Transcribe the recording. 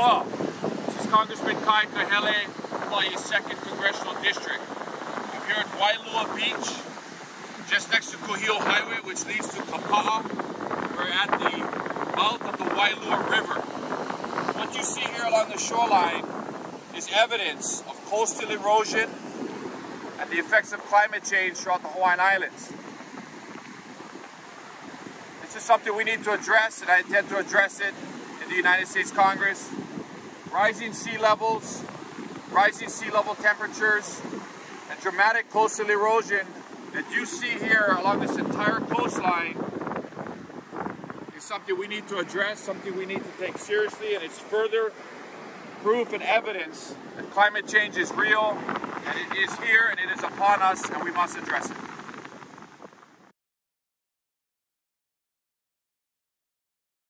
Aloha. This is Congressman Kai Kahele, Hawaii 2nd Congressional District. I'm here at Wailua Beach, just next to Kuhio Highway, which leads to Kapa'a. We're at the mouth of the Wailua River. What you see here along the shoreline is evidence of coastal erosion and the effects of climate change throughout the Hawaiian Islands. This is something we need to address, and I intend to address it in the United States Congress. Rising sea levels, rising sea level temperatures, and dramatic coastal erosion that you see here along this entire coastline is something we need to address, something we need to take seriously, and it's further proof and evidence that climate change is real, and it is here, and it is upon us, and we must address it.